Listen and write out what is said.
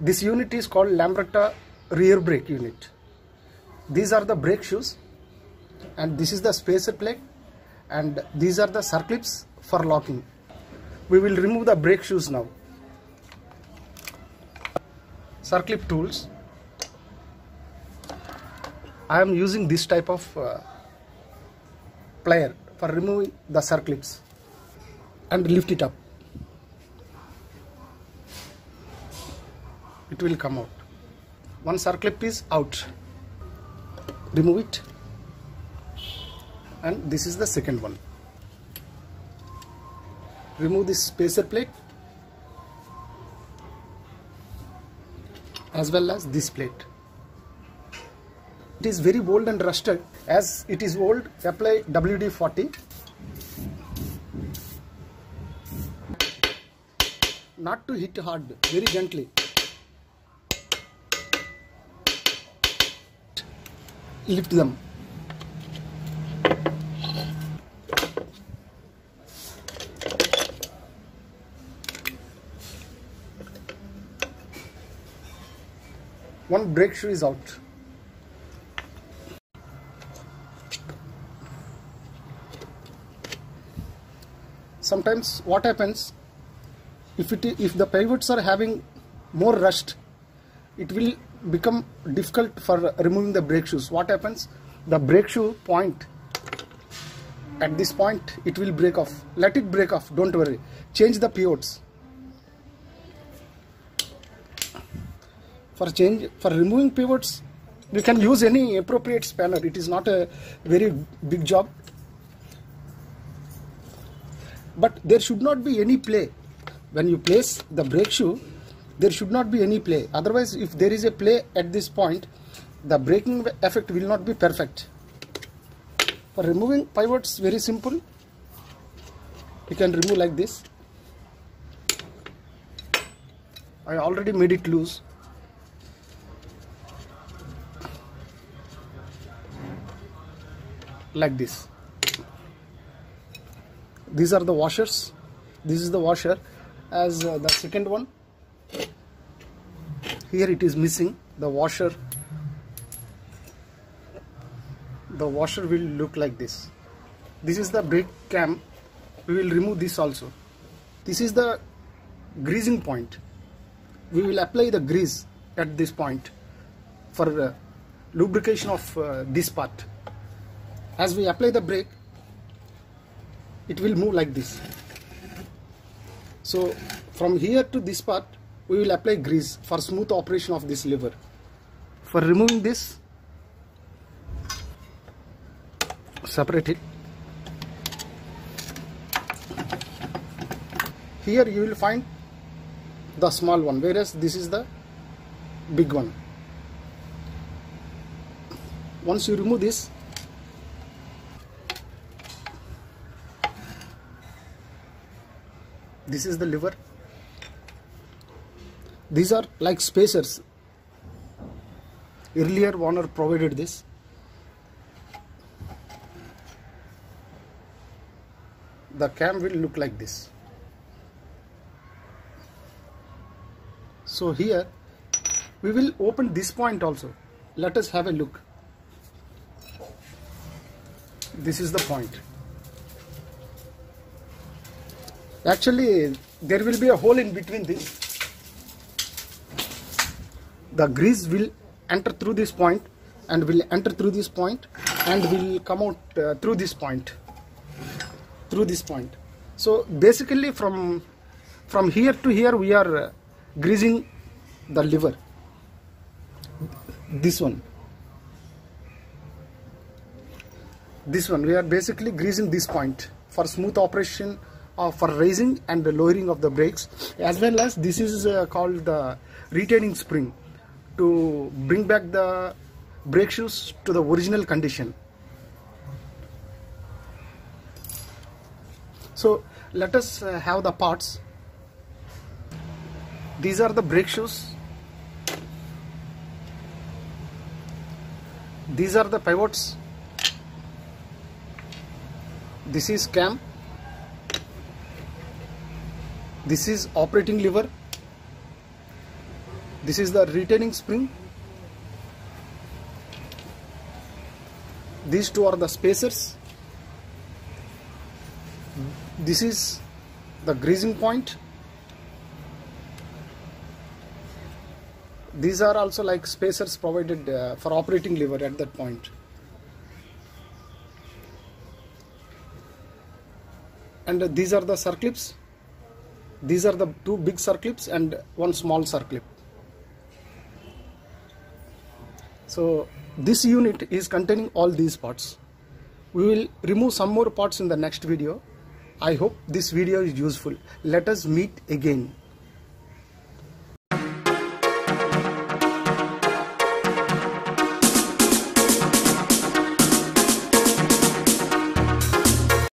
This unit is called Lambretta rear brake unit. These are the brake shoes and this is the spacer plate and these are the circlips for locking. We will remove the brake shoes now. Circlip tools. I am using this type of uh, plier for removing the circlips and lift it up. It will come out. One circlip is out. Remove it. And this is the second one. Remove this spacer plate as well as this plate. It is very old and rusted. As it is old, apply WD-40. Not to hit hard, very gently. Lift them. One shoe is out. sometimes what happens if it if the pivots are having more rust it will become difficult for removing the brake shoes. What happens? The brake shoe point at this point it will break off. Let it break off. Don't worry. Change the pivots for change for removing pivots you can use any appropriate spanner. It is not a very big job. But there should not be any play. When you place the brake shoe there should not be any play. Otherwise if there is a play at this point the braking effect will not be perfect. For removing pivots very simple. You can remove like this. I already made it loose. Like this. These are the washers. This is the washer as uh, the second one here it is missing. The washer. The washer will look like this. This is the brake cam. We will remove this also. This is the greasing point. We will apply the grease at this point for uh, lubrication of uh, this part. As we apply the brake it will move like this. So from here to this part we will apply grease for smooth operation of this lever. For removing this separate it. Here you will find the small one whereas this is the big one. Once you remove this this is the lever these are like spacers. Earlier Warner provided this. The cam will look like this. So here we will open this point also. Let us have a look. This is the point. Actually there will be a hole in between this the grease will enter through this point and will enter through this point and will come out uh, through this point. Through this point. So basically from from here to here we are uh, greasing the lever this one. This one. We are basically greasing this point for smooth operation uh, for raising and the lowering of the brakes as well as this is uh, called the retaining spring to bring back the brake shoes to the original condition. So let us uh, have the parts. These are the brake shoes. These are the pivots. This is cam. This is operating lever this is the retaining spring. These two are the spacers. This is the greasing point. These are also like spacers provided uh, for operating lever at that point. And uh, these are the circlips. These are the two big circlips and one small circlip so this unit is containing all these parts. We will remove some more parts in the next video. I hope this video is useful. Let us meet again